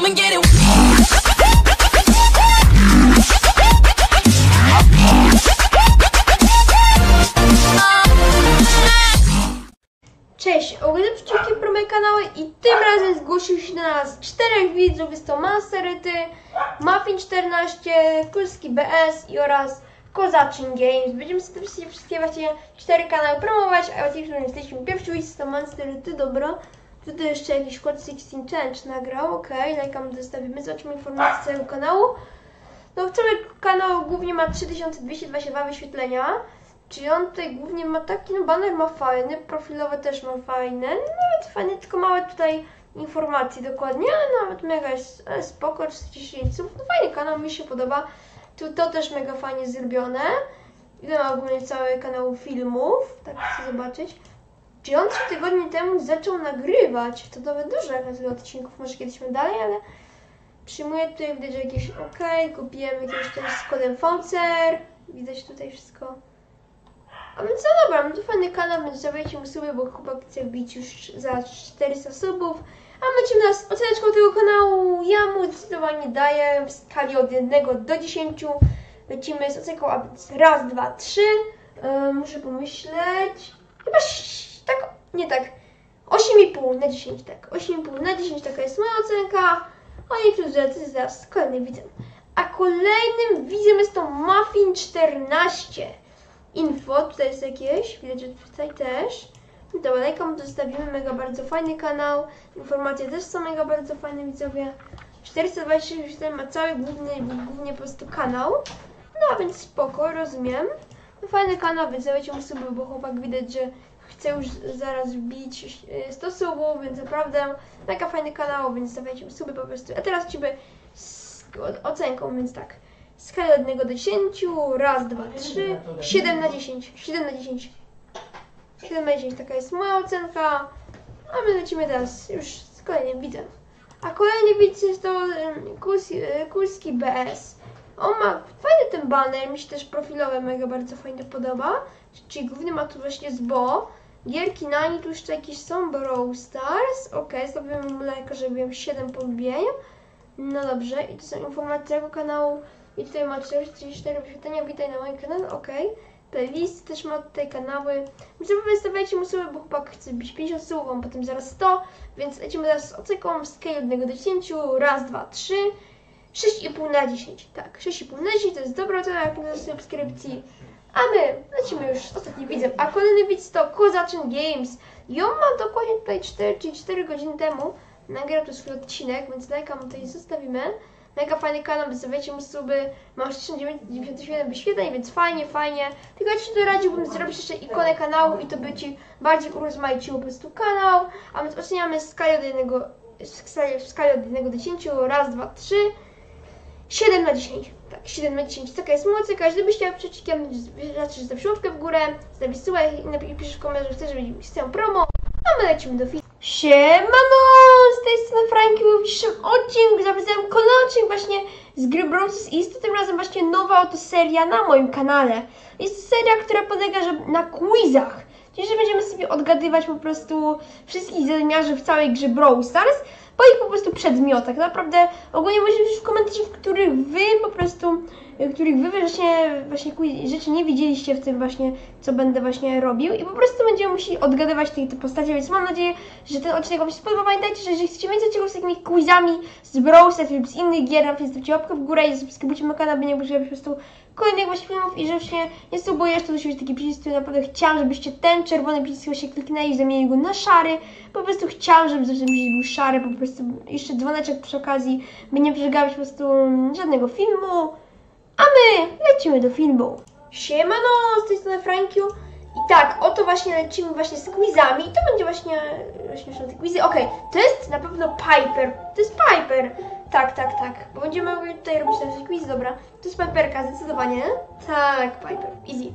come and get it. Cześć, ogólnie przeciwki pro moje kanały i tym razem zgłosił się do nas czterech widzów, jest to Masteryty, Muffin14, Kulski BS i oraz Kozaczyn Games. Będziemy sobie wszystkie, właśnie cztery kanały promować, a w tej chwili jesteśmy pierwszy widz to Masteryty, dobra. Tutaj jeszcze jakiś Quad 16 Challenge nagrał, okej, okay, lajkam zostawimy, zobaczymy informacje z całego kanału. No cały kanał głównie ma 3222 wyświetlenia. Czyli on tutaj głównie ma taki, no baner ma fajny, profilowe też ma fajne, no nawet fajne, tylko małe tutaj informacje dokładnie, ale nawet mega jest ale spoko, 40 słów, no fajny kanał, mi się podoba. Tu to też mega fajnie zrobione. Ile ma ogólnie cały kanał filmów, tak chcę zobaczyć. Czyli on 3 tygodnie temu zaczął nagrywać, to nawet dużo jakaś odcinków, może kiedyś my dalej, ale przyjmuję tutaj, widać, jakieś ok, kupiłem jakieś też z kodem FOCER, widać tutaj wszystko. A więc no dobra, no to fajny kanał, więc dawajcie mu suby, bo chłopak chce wbić już za 400 subów. A my lecimy na oceneczką tego kanału. Ja mu zdecydowanie daję w skali od 1 do 10. Lecimy z ocenką, a więc raz, dwa, trzy. Yy, muszę pomyśleć. Chyba nie tak. 8,5 na 10, tak. 8,5 na 10 taka jest moja ocenka. A nie plus jest zaraz kolejnym widzem. A kolejnym widzem jest to Muffin 14 info, tutaj jest jakieś, widać, że tutaj też. Dobra, lajka mu zostawimy, mega bardzo fajny kanał, informacje też są mega bardzo fajne widzowie. 424 ma cały główny, głównie po prostu kanał, no a więc spoko, rozumiem. No, fajny kanał, więc dawajcie mu suby, bo chłopak widać, że chce już zaraz wbić e, 100 subów, więc naprawdę mega fajny kanał, więc dawajcie suby po prostu. A teraz lecimy z ocenką, więc tak. Skala od 1 do 10, raz, dwa, trzy, 7 na 10, 7 na 10. 7 na 10, taka jest moja ocenka. A my lecimy teraz już z kolejnym widzem. A kolejny widz jest to em, Kulski, e, Kulski BS. On ma fajny ten banner, mi się też profilowe mega bardzo fajnie podoba. Czyli główny ma tu właśnie z Bo. Gierki na niej tu jeszcze jakieś są, Brawl Stars. Ok, zrobimy mu lajka, żeby miał 7 podbień. No dobrze, i to są informacje tego kanału. I tutaj ma 44 wyświetlenia, witaj na moim kanale, ok. Playlist też ma tutaj kanały. Myślę, że wystawiajcie mu sobie, bo chłopak chce bić 50 słów, a potem zaraz 100, więc lecimy teraz z oceką w skali od 1 do 10, raz, dwa, trzy, 6,5 na 10, tak, 6,5 na 10 to jest dobra ocena jak na subskrypcji. A my lecimy już z ostatnim widzem, a kolejny widz to Kozaczyn Games i on ma dokładnie tutaj 4 czy 4 godziny temu nagrał tu swój odcinek, więc lajka mu tutaj zostawimy. Mega fajny kanał, wystawiajcie mu suby, ma już 1997 wyświetleń, więc fajnie, fajnie. Tylko ja Ci tu radziłbym zrobić jeszcze ikonę kanału i to by Ci bardziej urozmaiciło po prostu kanał. A więc oceniamy w skali od 1, w skali, w skali od 1 do 10, raz, dwa, trzy, 7 na 10. Tak, 7 na 10. Taka jest ceka. Jeżeli byś chciał przeciwkiem, znaczy zostaw łapkę w górę, zostawić sułę i napisz w komentarzu, chcesz, żebyś chcę promo. A my lecimy do filmu. Siemano! Z tej strony Franki w dzisiejszym odcinku zapisałem kolejny odcinek właśnie z gry Bros. I jest to tym razem właśnie nowa oto seria na moim kanale. Jest to seria, która polega że na quizach. Czyli, że będziemy sobie odgadywać po prostu wszystkich zadymiarzy w całej grze Brawl Stars po ich po prostu przedmiotach. Naprawdę ogólnie możecie pisać w komentarzach, w których wy po prostu, w których wy właśnie, właśnie rzeczy nie widzieliście w tym właśnie, co będę właśnie robił i po prostu będziemy musieli odgadywać te, te postacie, więc mam nadzieję, że ten odcinek Wam się spodoba. Pamiętajcie, że jeżeli chcecie więcej czegoś z takimi quizami z Stars lub z innych gier, na zostawcie łapkę w górę i zasubskrybujcie mój kanał, by nie było po prostu kolejnych właśnie filmów i że właśnie nie subujesz, to musi być taki przycisk, który naprawdę chciałam, żebyście ten czerwony przycisk właśnie kliknęli i zamienili go na szary. Po prostu chciałam, żeby przycisk był szary, po prostu jeszcze dzwoneczek przy okazji, by nie przegapić po prostu żadnego filmu. A my lecimy do filmu. Siemano, z tej strony Frankiu. I tak, oto właśnie lecimy właśnie z quizami. I to będzie właśnie, właśnie te quizy. Okej, to jest na pewno Piper. To jest Piper. Tak, tak, tak. Bo będziemy mogli tutaj robić ten quiz, dobra. To jest Piperka, zdecydowanie. Tak, Piper. Easy.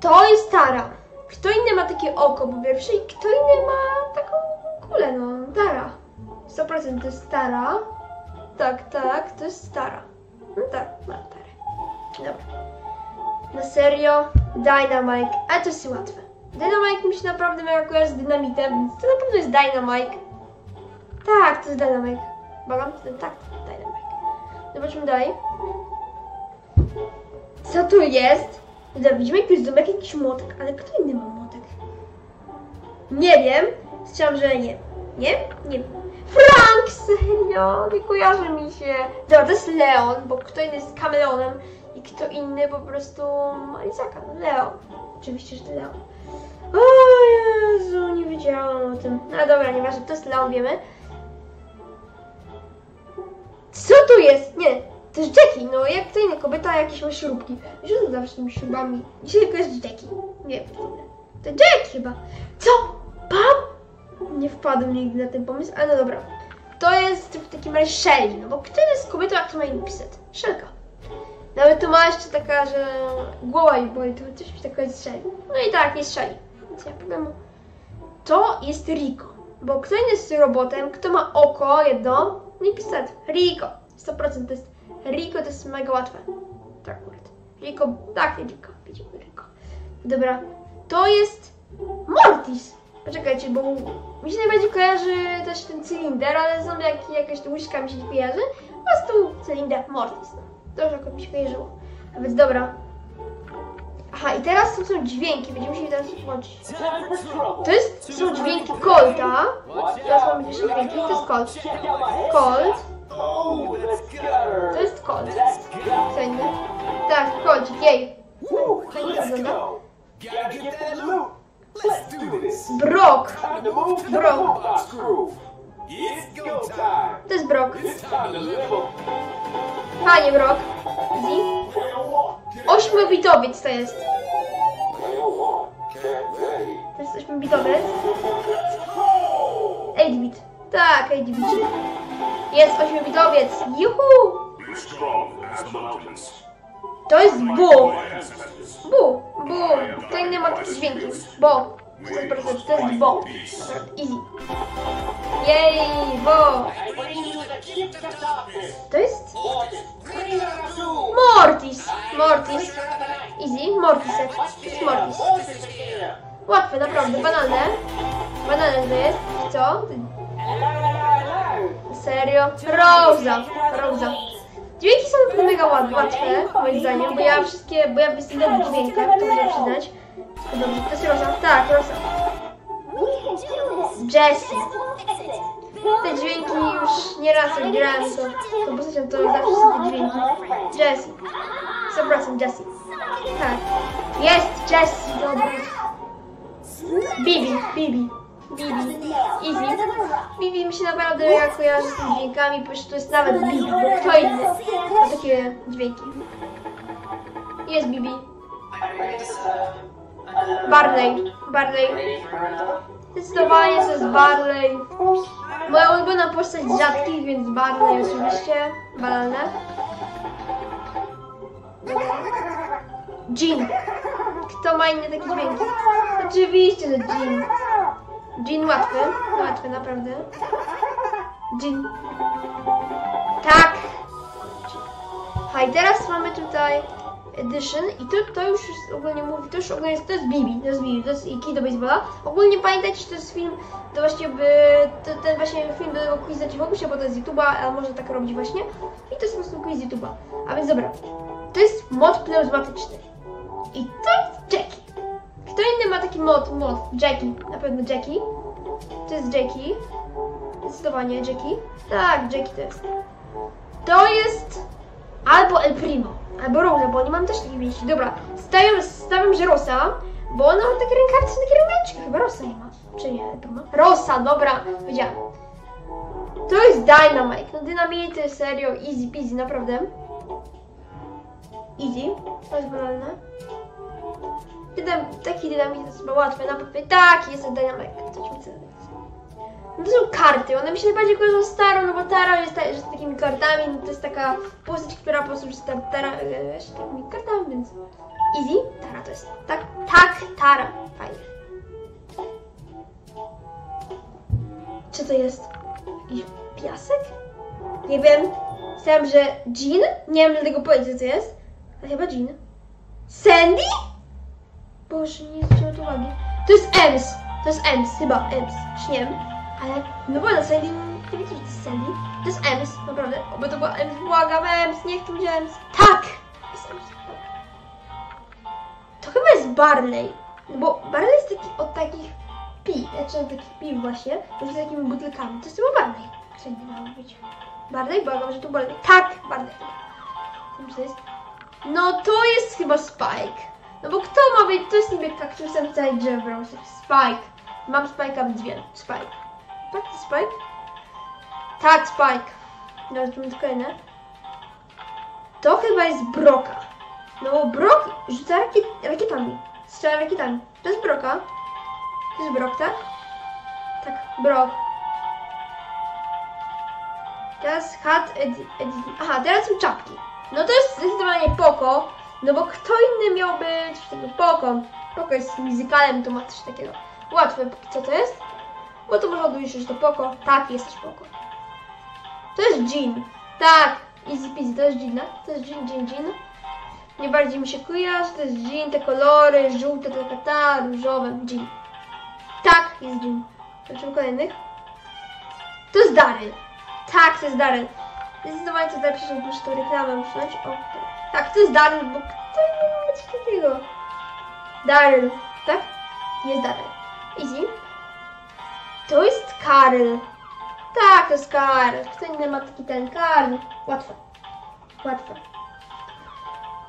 To jest Tara. Kto inny ma takie oko po pierwsze i kto inny ma taką kulę, no. Tara. 100% to jest Tara. Tak, tak, to jest Tara. No tak, ma Tarę. Dobra. Na serio, Dynamite, ale to jest łatwe. Dynamite mi się naprawdę mega kojarzy z dynamitem, to na pewno jest Dynamite. Tak, to jest Dynamite. Bagam? Ten tak, Dynamite. Zobaczmy dalej. Co tu jest? Widzimy jakiś ząbek, jakiś młotek, ale kto inny ma młotek? Nie wiem. Strzelam, że nie. Nie? Nie. Frank! Serio? Nie kojarzy mi się. Dobra, to jest Leon, bo kto inny jest kameleonem i kto inny po prostu ma lizaka. No, Leon. Oczywiście, że to Leon. O Jezu, nie wiedziałam o tym. No dobra, nieważne, to jest Leon, wiemy. Co tu jest? Nie, to jest Jackie, no jak to inna kobieta, jakieś ma śrubki. To zawsze tymi śrubami. Dzisiaj tylko jest Jackie. Nie to Jack chyba. Co? Pam? Nie wpadłem nigdy na ten pomysł, ale no dobra. To jest w takim razie Shelly, no bo kto jest kobietą, jak to ma imię pisać? Shelka. Nawet tu ma jeszcze taka, że głowa jej boli, to coś mi takiego jest Shelly. No i tak, jest Shelly. Więc ja problemu. To jest Rico. Bo kto inny jest robotem, kto ma oko jedno, nie pisać. Rico. 100% to jest Rico, to jest mega łatwe. Tak akurat. Rico, tak, Rico. Widzimy Rico. Dobra. To jest Mortis. Poczekajcie, bo mi się najbardziej kojarzy też ten cylinder, ale znowu jak jakaś łyżka mi się nie kojarzy. Po prostu cylinder Mortis. No. To już akurat mi się kojarzyło. A więc dobra. Aha, i teraz to są dźwięki, będziemy musieli teraz włączyć. To jest, to są dźwięki Colta. Teraz mamy jeszcze dźwięki, to jest Colt. Colt. To jest Colt. Co inny? Tak, Colt, jej. Tak to wygląda. Gotta get to jest Brock. Fajnie, Brock. Easy. Ośmiobitowiec to jest. To jest ośmiobitowiec. 8-bit. Tak, 8-bit. Jest ośmiobitowiec. Juhu! To jest Bu. Bu. Bu. To inny ma takie dźwięki. Bo. Bardzo- to jest Bo. Easy. Jej, Bo. To jest Mortis. Mortis. Easy. Mortisek. To Mortis. Łatwe, naprawdę. Banalne. Banalne to jest. Co? Serio? Rosa. Rosa. Dźwięki są naprawdę mega łat- łatwe, moim zdaniem, bo ja wszystkie, bo ja jestem dobry w dźwiękach, to muszę przyznać. To dobrze, to jest Rosa. Tak, Rosa. Jessie. Te dźwięki już nieraz jak grałem, to, to postacią to zawsze są te dźwięki. Jessie. 100% Jessie. Tak. Jest Jessie, dobra. Bibi, Bibi. Bibi. Easy. Bibi mi się naprawdę ja kojarzy z tymi dźwiękami, bo to jest nawet Bibi, bo kto inny ma takie dźwięki. Jest Bibi. Barley. Barley. Zdecydowanie to jest Barley. Moja ulubiona postać rzadkich, więc Barley oczywiście. Banalne. Jean. Kto ma inne takie dźwięki? Oczywiście, że Jean. Jean łatwy. Łatwy, naprawdę. Jean. Tak. I teraz mamy tutaj Edition i to, to już ogólnie mówi, to już ogólnie jest, to jest Bibi, to jest Bibi, to jest kij do baseballa. Ogólnie pamiętajcie, że to jest film, to właśnie by, to, ten właśnie film do ci w opisie, bo to jest YouTube'a, a może tak robić właśnie. I to jest po prostu quiz YouTube'a. A więc dobra, to jest mod pneumatyczny. I to jest Jackie. Kto inny ma taki mod, mod, Jackie, na pewno Jackie. To jest Jackie. Zdecydowanie Jackie. Tak, Jackie to jest. To jest albo El Primo, albo Rosa, bo oni mam też takie wieści. Dobra, stawiam, stawiam, że Rosa, bo ona ma takie rękawice, takie rękawiczki. Chyba Rosa nie ma. Czy nie, El Primo? Rosa, dobra, wiedziałem. To jest Dynamite. No dynamity, serio, easy peasy, naprawdę. Easy, to jest banalne. Dynam, taki dynamit jest chyba łatwe, na pewno. Tak, jest to dynamik. Coś mi chce no to są karty, one mi się najbardziej kojarzą z Tarą, no bo Tara jest, ta, takimi kartami, no to jest taka postać, która po prostu jest ta, Tara, e, z takimi kartami, więc easy, Tara to jest, tak, tak, Tara, fajnie. Co to jest? Jakiś piasek? Nie wiem, myślałam, że Jean? Nie wiem dlatego powiedzieć co to jest, ale chyba Jean. Sandy? Boże, nie zwróciłam uwagi. To jest Ems. To jest Ems, chyba Ems. Śniem. Ale, no bo na Sandy Ty że to jest Sandy? To jest Ems, naprawdę. Oby to była Ems, błagam, Ems, nie chcę być Ems. Tak! Jest Ems. To chyba jest Barley. No bo Barley jest taki od takich pi, znaczy od takich piw właśnie, z takimi butelkami. To jest chyba Barley. Co nie miało być? Barley? Błagam, że to Barley. Tak, Barley. Wiem, co to jest. No to jest chyba Spike. No bo kto ma być, to jest niby kaktusem tutaj drzewo. Spike. Mam Spike'a dwie. Spike. Tak, to Spike? Tak, Spike. Dobra, tu jedno. To chyba jest Broka. No bo Brok rzuca rakiet, rakietami. Strzela rakietami. To jest Broka. To jest Brok, tak? Tak, Brok. Teraz hat edi, edi. Aha, teraz są czapki. No to jest zdecydowanie Poko. No bo kto inny miał być tego Poko? Poko jest muzykalem, to ma coś takiego. Łatwe, co to jest. Bo to można że to Poko. Tak, jest Poko. To jest Jean. Tak, easy peasy, to jest Jean, no? To jest Jean, Jean, Jean. Najbardziej mi się kojarzy, to jest Jean, te kolory, żółte, taka ta, różowe, Jean. Tak, jest Jean. Zobaczymy kolejnych. To jest Daryl. Tak, to jest Daryl. Zdecydowanie to lepsze, żeby już tą reklamę usunąć. O, tak, to jest Daryl, bo kto inny ma coś takiego? Daryl, tak? Jest Daryl. Easy. To jest Karl. Tak, to jest Karl. Kto inny ma taki ten Karl? Łatwe. Łatwe.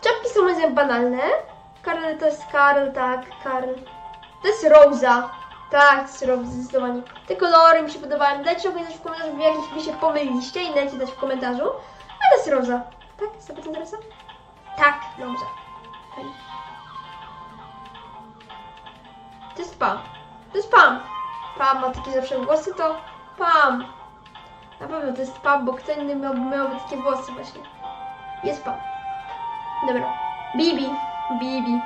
Czapki są moim banalne. Karl to jest Karl, tak, Karl. To jest Rosa. Tak, to jest Rosa, zdecydowanie. Te kolory mi się podobają. Dajcie oglądać w komentarzu, w jakich wy się pomyliście i dajcie dać w komentarzu. A to jest Rosa. Tak? 100% Rosa? Tak, Rosa. Fajnie. To jest Pam. To jest Pam. Pam ma takie zawsze włosy, to Pam. Na pewno to jest Pam, bo kto inny miał, miałby takie włosy właśnie. Jest Pam. Dobra. Bibi. Bibi.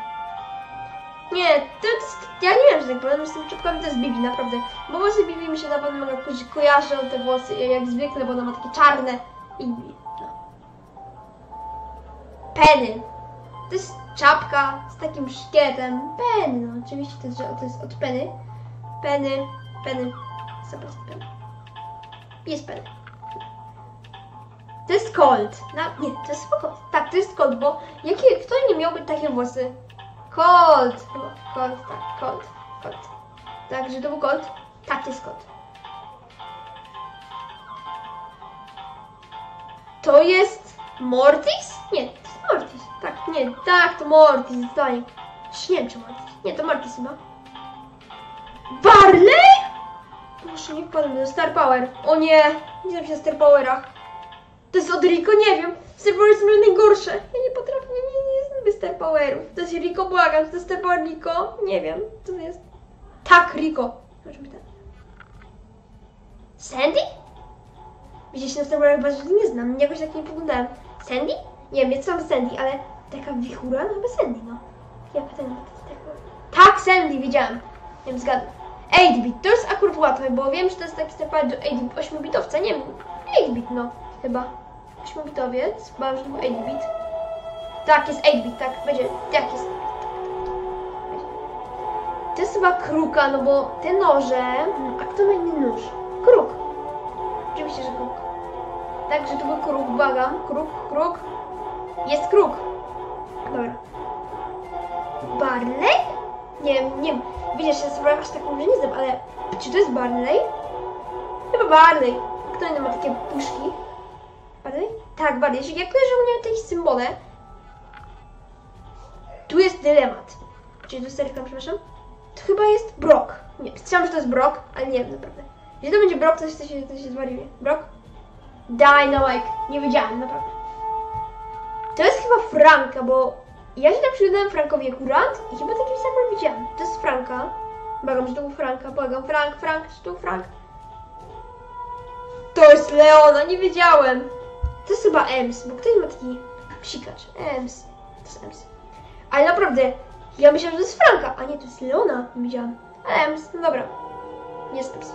Nie, to jest, ja nie wiem, że tak powiem, z tym czubkami to jest Bibi, naprawdę. Bo włosy Bibi mi się na pewno jakoś kojarzą, te włosy, jak zwykle, bo ona ma takie czarne. Bibi, no. Penny. To jest czapka z takim szkietem. Penny, no oczywiście to jest, to jest od Penny. Penny, Penny. Zobacz, Penny. Jest Penny. To jest Colt. Na, nie, to jest Colt. Tak, to jest Colt, bo jakie, kto nie miałby takie włosy? Colt! Colt, tak, Colt. Colt. Tak, że to był Colt? Tak, to jest Colt. To jest Mortis? Nie, to jest Mortis. Tak, nie, tak, to Mortis, zdaję. Nie wiem, czy Mortis. Nie, to Mortis chyba. Barley? Proszę, nie wpadłem do Star Power. O nie, nie znam się na Star Powerach. To jest od Rico? Nie wiem. Star Power są najgorsze. Ja nie potrafię, nie, nie, nie znam Star Powerów. To jest Rico, błagam, to jest Star Power Rico? Nie wiem, co to jest. Tak, Rico. Zobaczymy ten. Sandy? Widzicie się na Star Powerach, bardzo nie znam. Jakoś tak nie poglądałem. Sandy? Nie wiem, jest tam Sandy, ale taka wichura, no chyba Sandy, no. Jaka ten tak, tak, Sandy, widziałam. Wiem, zgadłem. 8-bit, to jest akurat łatwe, bo wiem, że to jest taki stepad do 8-bitowca, nie wiem, 8-bit, no, chyba. 8-bitowiec, chyba, że to był 8-bit. Tak, jest 8-bit, tak, będzie, tak jest. To jest chyba kruka, no bo te noże, hmm, a kto ma inny nóż? Kruk. Oczywiście, że kruk. Tak, że to był kruk, błagam, kruk, kruk. Jest kruk. Dobra. Barley? Nie wiem, nie wiem. Widzisz, ja sobie aż tak może nie znam, ale czy to jest Barley? Chyba Barley. Kto inny ma takie puszki? Barley? Tak, Barley. Jeśli ja kojarzę u mnie jakieś symbole. Tu jest dylemat. Czyli tu jest reklam, przepraszam. To chyba jest Brock. Nie, strzelam, że to jest Brock, ale nie wiem naprawdę. Jeśli to będzie Brock, to się, to się, to się zwariuje. Brock? Dynamite. Nie wiedziałem, naprawdę. To jest chyba Franka, bo ja się tam przyglądałem Frankowi akurat i chyba takim samym widziałem. To jest Franka. Błagam, że to był Franka, błagam. Frank, Frank, że to był Frank. To jest Leona, nie wiedziałem. To jest chyba Ems, bo ktoś ma taki psikacz. Ems. To jest Ems. Ale naprawdę, ja myślałem, że to jest Franka, a nie, to jest Leona. Nie widziałam. Ems, no dobra. Jest Ems.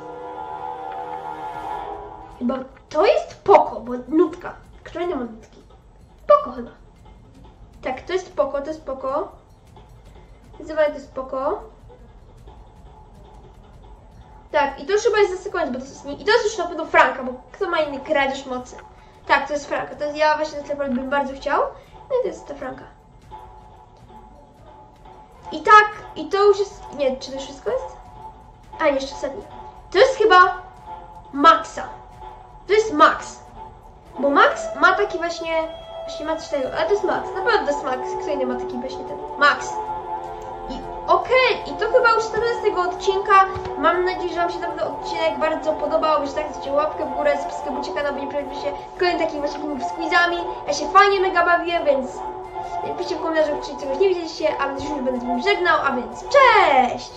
Chyba to jest Poko, bo nutka. Która nie ma nutki? Poko chyba. Tak, to jest Poko, to jest Poko. Zdecydowanie to jest Poko. Tak, i to już chyba jest za koniec, bo to jest nie... I to jest już na pewno Franka, bo kto ma inny kradzież mocy? Tak, to jest Franka. To jest, ja właśnie na telefon bym bardzo chciał. No i to jest ta Franka. I tak, i to już jest... Nie, czy to już wszystko jest? A, nie, jeszcze ostatni. To jest chyba Maxa. To jest Max. Bo Max ma taki właśnie... Właśnie ma coś takiego, ale to jest Max. Naprawdę jest Max. Kto inny ma taki właśnie ten... Max. I okej, i to chyba już tyle z tego odcinka. Mam nadzieję, że Wam się ten odcinek bardzo podobał. Jeśli tak, chcecie łapkę w górę, subskrypujcie kanał, by nie przegapić się kolejnych takich właśnie z quizami. Ja się fajnie mega bawię, więc piszcie w komentarzach, czy czegoś nie widzieliście, a więc już będę z wami żegnał, a więc cześć!